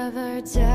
never die.